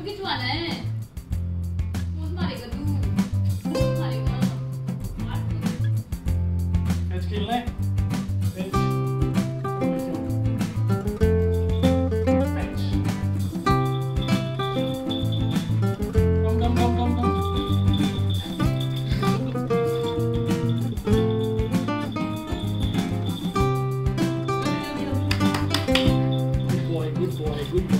Photo खिंचवाना है? Pose तो मारेगा तू। मारेगा। मैच खेलना है Good boy, good boy.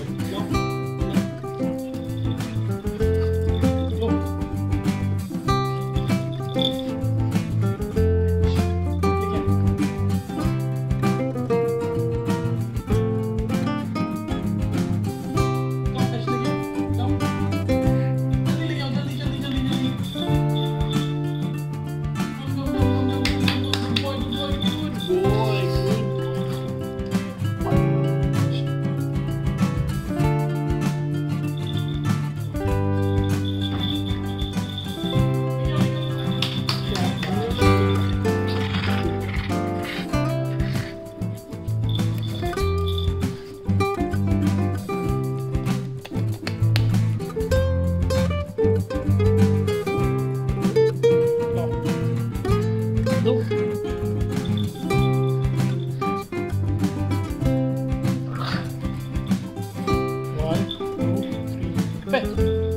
look. One, two, three.